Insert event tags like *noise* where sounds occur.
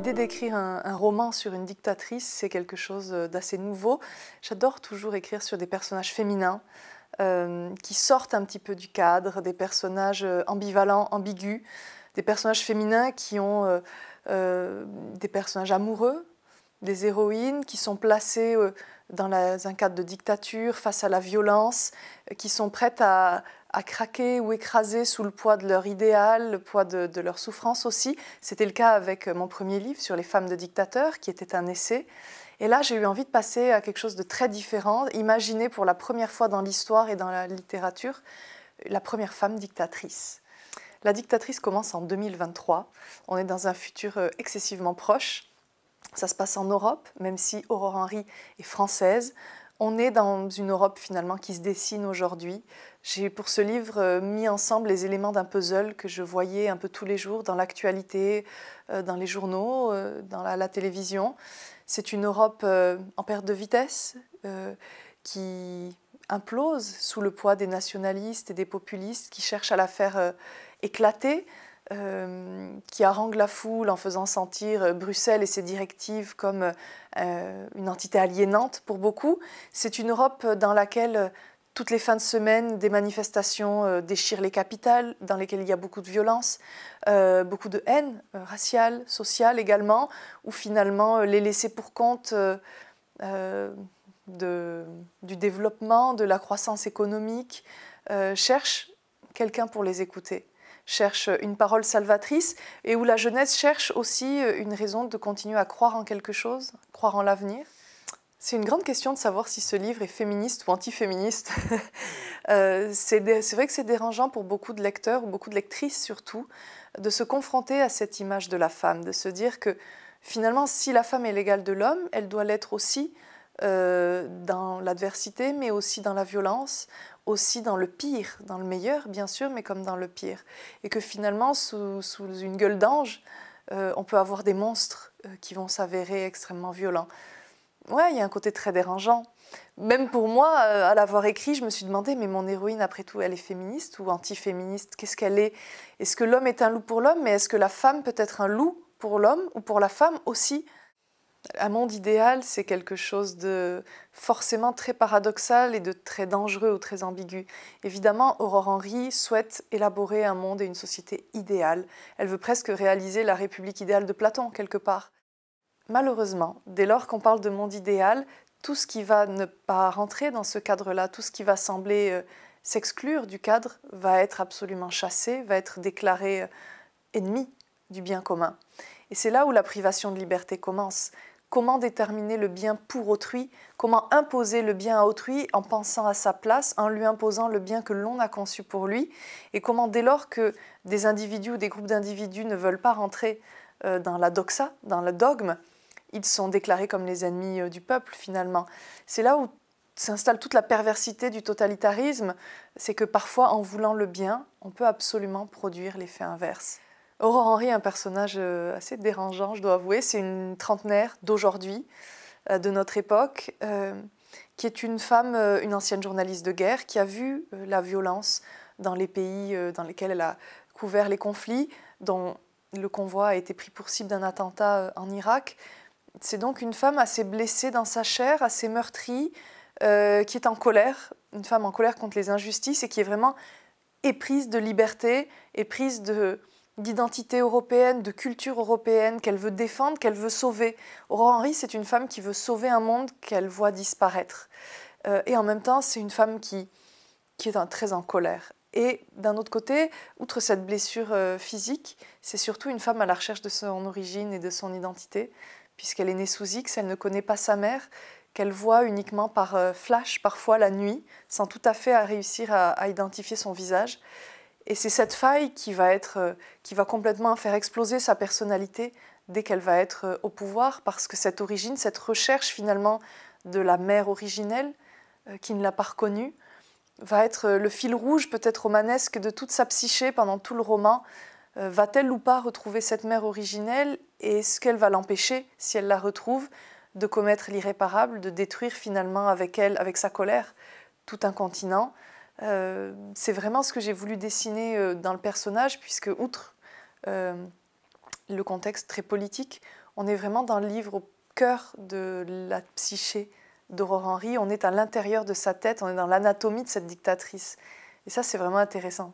L'idée d'écrire un, roman sur une dictatrice, c'est quelque chose d'assez nouveau. J'adore toujours écrire sur des personnages féminins euh, qui sortent un petit peu du cadre, des personnages ambivalents, ambigus, des personnages féminins qui ont euh, euh, des personnages amoureux, des héroïnes qui sont placées dans un cadre de dictature face à la violence, qui sont prêtes à, à craquer ou écraser sous le poids de leur idéal, le poids de, leur souffrance aussi. C'était le cas avec mon premier livre sur les femmes de dictateurs, qui était un essai. Et là, j'ai eu envie de passer à quelque chose de très différent, imaginer pour la première fois dans l'histoire et dans la littérature la première femme dictatrice. La dictatrice commence en 2023. On est dans un futur euh, excessivement proche. Ça se passe en Europe, même si Aurore Henry est française. On est dans une Europe finalement qui se dessine aujourd'hui. J'ai pour ce livre euh, mis ensemble les éléments d'un puzzle que je voyais un peu tous les jours dans l'actualité, euh, dans les journaux, euh, dans la, télévision. C'est une Europe en perte de vitesse qui implose sous le poids des nationalistes et des populistes qui cherchent à la faire éclater. qui harangue la foule en faisant sentir Bruxelles et ses directives comme une entité aliénante pour beaucoup. C'est une Europe dans laquelle toutes les fins de semaine, des manifestations euh, déchirent les capitales, dans lesquelles il y a beaucoup de violence, euh, beaucoup de haine euh, raciale, sociale également, où finalement les laissés pour compte du développement, de la croissance économique, cherchent quelqu'un pour les écouter cherchent une parole salvatrice et où la jeunesse cherche aussi une raison de continuer à croire en quelque chose, croire en l'avenir. C'est une grande question de savoir si ce livre est féministe ou antiféministe. *laughs* euh, c'est vrai que c'est dérangeant pour beaucoup de lecteurs, ou beaucoup de lectrices surtout, de se confronter à cette image de la femme, de se dire que finalement, si la femme est l'égale de l'homme, elle doit l'être aussi euh, dans l'adversité, mais aussi dans la violence, aussi dans le pire, dans le meilleur bien sûr, mais comme dans le pire. Et que finalement, sous, une gueule d'ange, euh, on peut avoir des monstres qui vont s'avérer extrêmement violents ouais, il y a un côté très dérangeant. Même pour moi, euh, à l'avoir écrit, je me suis demandé, mais mon héroïne, après tout, elle est féministe ou anti-féministe? Qu'est-ce qu'elle est? Est-ce que l'homme est un loup pour l'homme, mais est-ce que la femme peut être un loup pour l'homme ou pour la femme aussi? Un monde idéal, c'est quelque chose de forcément très paradoxal et de très dangereux ou très ambigu. Évidemment, Aurore Henry souhaite élaborer un monde et une société idéale. Elle veut presque réaliser la République idéale de Platon, quelque part. Malheureusement, dès lors qu'on parle de monde idéal, tout ce qui va ne pas rentrer dans ce cadre-là, tout ce qui va sembler euh, s'exclure du cadre, va être absolument chassé, va être déclaré euh, ennemi du bien commun. Et c'est là où la privation de liberté commence. Comment déterminer le bien pour autrui? Comment imposer le bien à autrui en pensant à sa place, en lui imposant le bien que l'on a conçu pour lui? Et comment, dès lors que des individus ou des groupes d'individus ne veulent pas rentrer euh, dans la doxa, dans le dogme, ils sont déclarés comme les ennemis euh, du peuple finalement. C'est là où s'installe toute la perversité du totalitarisme, c'est que parfois en voulant le bien, on peut absolument produire l'effet inverse. Aurore Henry est un personnage euh, assez dérangeant, je dois avouer. C'est une trentenaire d'aujourd'hui, euh, de notre époque, qui est une femme, une ancienne journaliste de guerre, qui a vu la violence dans les pays dans lesquels elle a couvert les conflits, dont le convoi a été pris pour cible d'un attentat en Irak. C'est donc une femme assez blessée dans sa chair, assez meurtrie, euh, qui est en colère, une femme en colère contre les injustices et qui est vraiment éprise de liberté, éprise d'identité européenne, de culture européenne qu'elle veut défendre, qu'elle veut sauver. Aurore Henry, c'est une femme qui veut sauver un monde qu'elle voit disparaître. Euh, et en même temps, c'est une femme qui, qui est très en colère. Et d'un autre côté, outre cette blessure euh, physique, c'est surtout une femme à la recherche de son origine et de son identité puisqu'elle est née sous X, elle ne connaît pas sa mère, qu'elle voit uniquement par euh, flash, parfois la nuit, sans tout à fait réussir à, identifier son visage. Et c'est cette faille qui va, être, euh, qui va complètement faire exploser sa personnalité dès qu'elle va être euh, au pouvoir, parce que cette origine, cette recherche finalement de la mère originelle, qui ne l'a pas reconnue, va être le fil rouge peut-être romanesque de toute sa psyché pendant tout le roman, va-t-elle ou pas retrouver cette mère originelle? Et est-ce qu'elle va l'empêcher, si elle la retrouve, de commettre l'irréparable, de détruire finalement avec elle, avec sa colère, tout un continent euh, C'est vraiment ce que j'ai voulu dessiner euh, dans le personnage, puisque outre le contexte très politique. On est vraiment dans le livre au cœur de la psyché d'Aurore Henry. On est à l'intérieur de sa tête, on est dans l'anatomie de cette dictatrice. Et ça, c'est vraiment intéressant.